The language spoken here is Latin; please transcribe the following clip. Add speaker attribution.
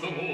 Speaker 1: Somos